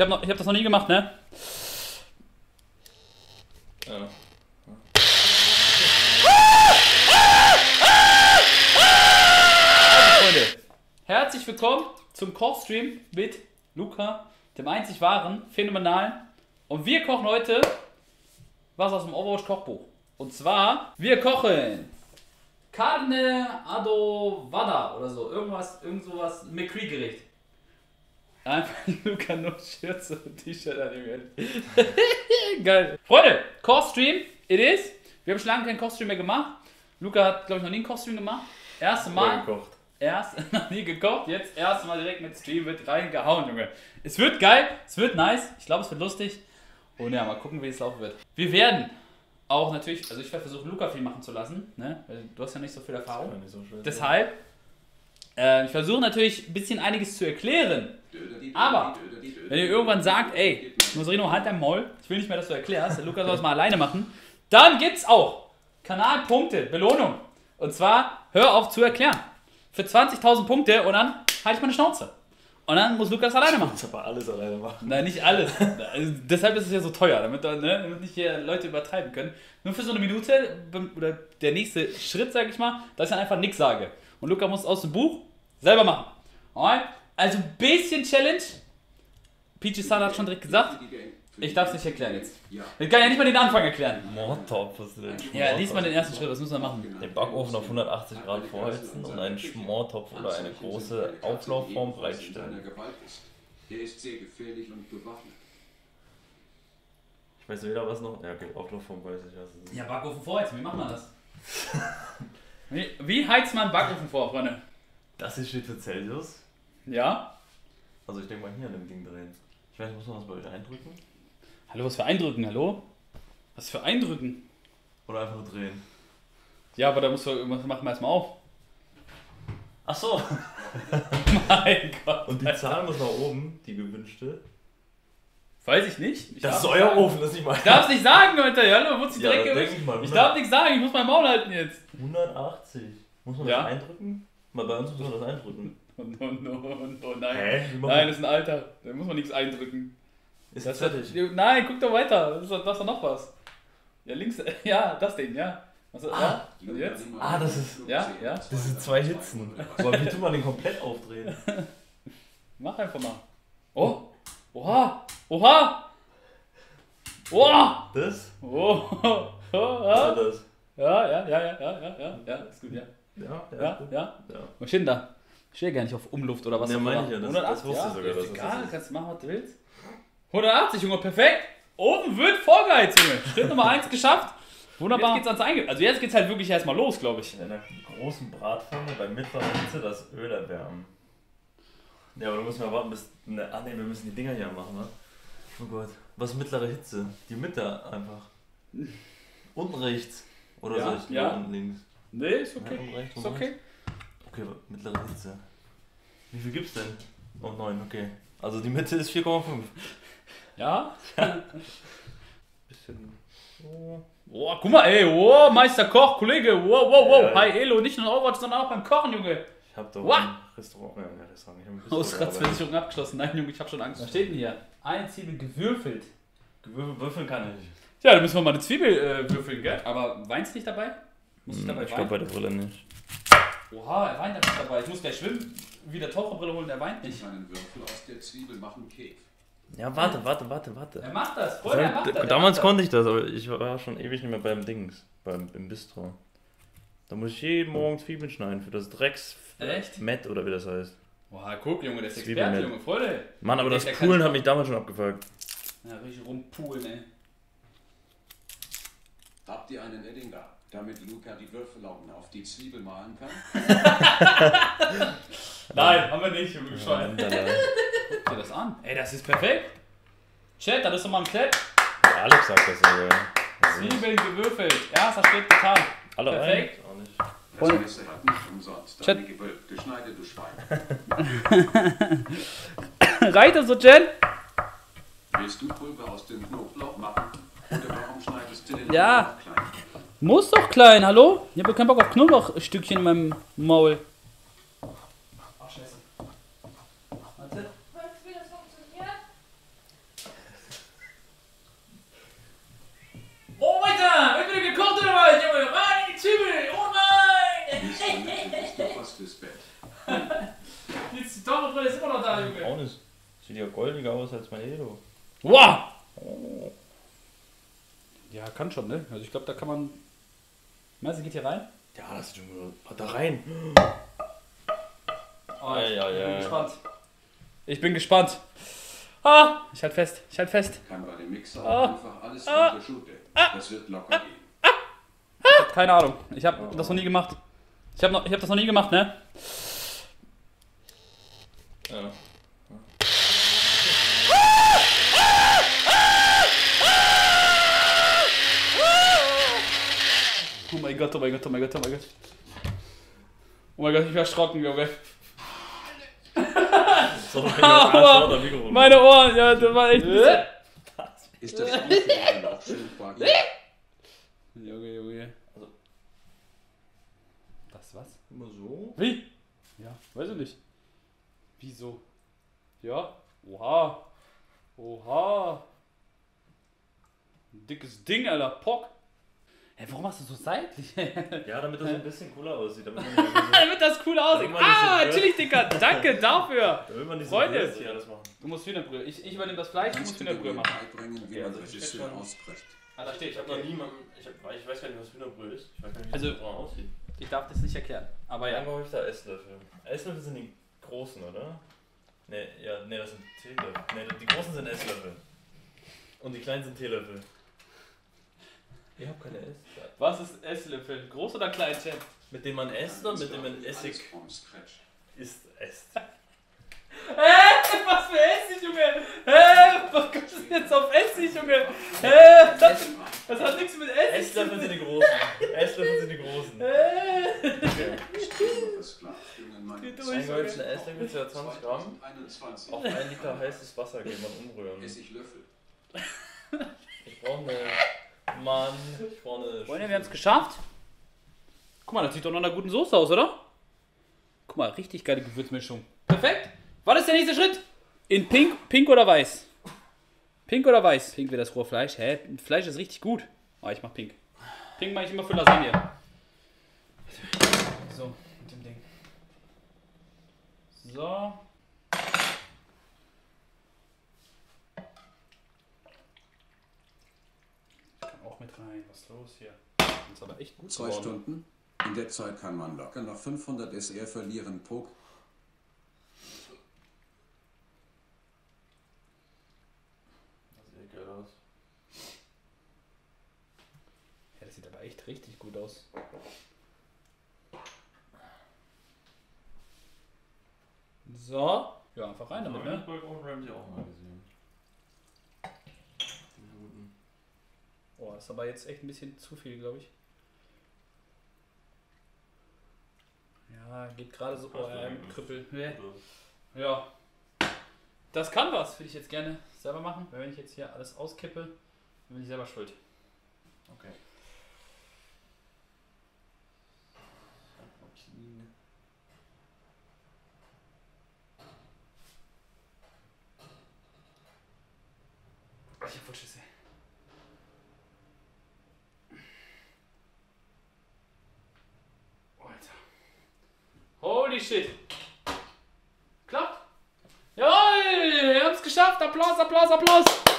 Ich habe hab das noch nie gemacht, ne? Ja. Also, Freunde, herzlich willkommen zum Kochstream mit Luca, dem einzig wahren, phänomenalen. Und wir kochen heute was aus dem Overwatch Kochbuch. Und zwar, wir kochen Carne Adovada oder so. Irgendwas, irgend sowas, McCree-Gericht. Einfach Luca nur Schürze und T-Shirt an ihm. Geil. Freunde, Kochstream, it is. Wir haben schon lange keinen Kochstream mehr gemacht. Luca hat, glaube ich, noch nie einen Kochstream gemacht. Erste Mal. gekocht. Erst noch nie gekocht, jetzt erstmal direkt mit Stream wird reingehauen, Junge. Es wird geil, es wird nice, ich glaube, es wird lustig. Und ja, mal gucken, wie es laufen wird. Wir werden auch natürlich, also ich werde versuchen, Luca viel machen zu lassen, ne? Weil du hast ja nicht so viel Erfahrung. War nicht so schön. Deshalb, äh, ich versuche natürlich ein bisschen einiges zu erklären. Aber, wenn ihr irgendwann sagt, ey, Noserino, halt dein Maul, ich will nicht mehr, dass du erklärst, der Luca soll es mal alleine machen, dann gibt's auch Kanalpunkte, Belohnung. Und zwar, hör auf zu erklären. Für 20.000 Punkte und dann halte ich meine Schnauze. Und dann muss Lukas alleine machen. Ich aber alles alleine machen. Nein, nicht alles. Also, deshalb ist es ja so teuer, damit, da, ne, damit nicht hier Leute übertreiben können. Nur für so eine Minute oder der nächste Schritt, sag ich mal, dass ich dann einfach nichts sage. Und Luca muss aus dem Buch selber machen. Alright? Also ein bisschen Challenge. Peachy Sun hat schon direkt gesagt. Ich darf es nicht erklären jetzt. Ich kann ja nicht mal den Anfang erklären. Mordtopf, was ist denn? Ja, lies mal den ersten Schritt, was müssen wir machen? Den Backofen auf 180 Grad vorheizen und einen Schmortopf oder eine große Auflaufform bereitstellen. Er ist sehr gefährlich und bewaffnet. Ich weiß weder was noch. Ja, okay, Auflaufform weiß ich was. Ja, Backofen vorheizen, wie macht man das? Wie, wie heizt man Backofen vor, Freunde? Das hier steht für Celsius. Ja? Also ich denke mal hier an dem Ding drehen. Ich weiß muss man das bei euch eindrücken? Hallo, was für Eindrücken, hallo? Was für Eindrücken? Oder einfach nur drehen? Ja, aber da muss man irgendwas machen wir erstmal auf. Ach so. Mein Gott. Und die Zahl muss nach oben, die gewünschte. Weiß ich nicht. Ich Das ist darf euer sagen. Ofen, das ist nicht mein. Ich darf's nicht sagen, Leute. Hallo, muss ich Ja, direkt denk ich mal, Ich darf nichts sagen, ich muss mein Maul halten jetzt. 180. Muss man Ja. das eindrücken? Mal bei uns muss man das eindrücken. Oh, no, no, no, nein. Hä? Nein, das ist ein Alter. Da muss man nichts eindrücken. Ist Das fertig? Nein, guck doch weiter. Das ist, doch- das ist doch noch was. Ja, links. Ja, das Ding, ja. Was, ja? Und jetzt? Ah, das ist- Ja, ja. Das sind zwei Hitzen. Aber wie tut man den komplett aufdrehen? Mach einfach mal. Oh! Oha! Oha! Oha! Das? Oha! Oha! Das? Ja, ja, ja, ja, ja, ja, ja, ja, ist gut, ja. Ja, ja, ja. ja. ja. Was steht denn da? Ich stehe gar nicht auf Umluft oder was. Ja, meine ich ja, das, 180, das wusste ja, sogar. Das ist egal, kannst du machen, was du willst. 180, Junge, perfekt. Oben wird vorgeheizt, Junge. Schritt Nummer 1 geschafft. Wunderbar. Jetzt geht's ans Einge Also jetzt geht's halt wirklich erstmal los, glaube ich. In einer großen Pfanne bei mittlerer Hitze das Öl erwärmen. Ja, aber du musst mal warten, bis. Ne, ah ne, wir müssen die Dinger hier machen, ne? Oh Gott. Was ist mittlere Hitze? Die Mitte einfach. Unten rechts. Oder Ja, soll ich ja. unten links? Nee, ist Ja, okay. unten rechts, Ist okay. rechts. Okay, mittlere Hitze. Wie viel gibt's denn? Oh, 9, okay. Also die Mitte ist 4,5. Ja. Bisschen. Boah, guck mal, ey. Oh, Meister Koch, Kollege. Wow, wow, wow. Ja. Hi, Elo. Nicht nur Overwatch, sondern auch beim Kochen, Junge. Ich hab doch What? Restaurant. Ja, ein Restaurant. Ich. Hausratsversicherung abgeschlossen. Nein, Junge, ich habe schon Angst. Was steht denn hier? Eine Zwiebel gewürfelt. Gewürfel würfeln kann ich. Ja, da müssen wir mal eine Zwiebel äh, würfeln, gell? Aber weinst nicht dabei? Muss ich dabei Hm, Ich glaube bei der Brille nicht. Oha, er weint nicht dabei. Ich muss gleich schwimmen. Wieder Taucherbrille holen, er weint nicht. Einen Würfel aus der Zwiebel machen Kek. Ja, warte, warte, warte, warte. Er macht das, Freunde, er macht das. Damals konnte ich das, aber ich war schon ewig nicht mehr beim Dings, beim im Bistro. Da muss ich jeden Morgen Zwiebeln schneiden für das Drecks Echt? Met oder wie das heißt. Boah, guck, Junge, der ist Experte. Junge, Freunde. Mann, aber das Poolen hat mich damals schon abgefuckt. Ja, richtig rumpulen, ey. Habt ihr einen Edding da, damit Luca die Würfelaugen auf die Zwiebel malen kann? Nein, haben wir nicht, Junge, bescheuert. Mandala. Guck dir das an. Ey, das ist perfekt. Chat, das ist doch mal im Chat. Alex sagt das sogar. Zwiebeln gewürfelt. Erster Schritt getan. Alle Perfekt. ein? Auch nicht. Das Messer hat nicht umsonst Chat. deine gewölbt geschneide, du Schwein. Reiter so, Jen? Willst du Pulver aus dem Knoblauch machen? Oder warum schneidest du den Ja. Knoblauch klein? Muss doch klein, hallo? Ich habe keinen Bock auf Knoblauchstückchen in meinem Maul. Jetzt die Taucherbrille ist immer noch da, Junge. Braun ist. Sieht ja goldiger aus als mein Edo. Wow! Oh. Ja, kann schon, ne? Also ich glaube, da kann man. Meinst du, geht hier rein? Ja, das ist schon Da rein. Oh, ich ja, ja, ja. bin gespannt. Ich bin gespannt. Ah, ich halte fest, ich halte fest. Kann bei dem Mixer ah, einfach alles ah, der Schute. Ah. Das wird locker ah. gehen. Ah, keine Ahnung. Ich habe oh. das noch nie gemacht. Ich habe hab das noch nie gemacht, ne? Ja. Oh mein Gott, oh mein Gott, oh mein Gott, oh mein Gott. Oh mein Gott, ich bin erschrocken, Junge. So, Meine Ohren, ja, das war echt. Ist das variiert? Junge, Junge. Also- Das was? Immer so? Wie? Ja, weiß ich nicht. Wieso? Ja? Oha. Oha. Ein dickes Ding, Alter. Pock. Hä, warum hast du so seitlich? Ja, damit das so ein bisschen cooler aussieht. Damit man, nicht so, Damit das cool aussieht. Ah, natürlich, Dicker. Danke dafür. damit man diese Freunde. Brille hier alles machen. Du musst Wienerbrühe. Ich, ich übernehme das Fleisch, du musst wohl machen. beibringen, wie Okay, man also ich Regisseur steht schon- ausspricht? Ah, da steht, Ich habe noch niemanden. Ich, hab, ich weiß gar nicht, was Hühnerbrühe ist. Ich weiß gar nicht, wie Also- das so aussieht. Ich darf das nicht erklären. Aber ja. Einmal habe ich da Esslöffel. Esslöffel sind die großen, oder? Ne, ja, ne, das sind Teelöffel. Ne, die großen sind Esslöffel. Und die kleinen sind Teelöffel. Ich habe keine Esslöffel. Was ist Esslöffel? Groß oder klein, Chat? Mit dem man esst und mit dem man Essig isst, esst. Hä? Was für Essig, Junge? Hä? Was kommt denn jetzt auf Essig, Junge? Hä? Das, das hat nichts mit Essig zu Esslöffel sind tun. die großen. Esslöffel sind die großen. Hä? Das klar. Jungen Mann. Geh durch. Eingehäufte Esslöffel für 20 Gramm 2021. auf 1 Liter heißes Wasser geben und umrühren. Essiglöffel. Ich brauche eine. Mann, ich brauche eine. Freunde, wir haben es geschafft. Guck mal, das sieht doch nach einer guten Soße aus, oder? Guck mal, richtig geile Gewürzmischung. Perfekt. Was ist der nächste Schritt? In Pink, Pink oder Weiß? Pink oder Weiß? Pink wäre das rohe Fleisch. Hä? Fleisch ist richtig gut. Ah, ich mach Pink. Pink mache ich immer für Lasagne. So, mit. So. Ich kann auch mit rein. Was ist los hier? Das ist aber echt gut Zwei geworden. Stunden. In der Zeit kann man locker noch 500 SR verlieren. Pok. Das sieht geil aus. Ja, das sieht aber echt richtig gut aus. So. Ja, einfach rein damit, ne? Gold und Ramsey auch mal gesehen. Guten. Oh, ist aber jetzt echt ein bisschen zu viel, glaube ich. Ja, geht gerade so. Oh, ja, im Krüppel. Nee. Ja. Das kann was. Würde ich jetzt gerne selber machen. Weil Wenn ich jetzt hier alles auskippe, dann bin ich selber schuld. Okay. Ich hab voll Schiss, ey. Alter. Holy shit. Klappt. Jawohl, wir haben es geschafft. Applaus, Applaus, Applaus.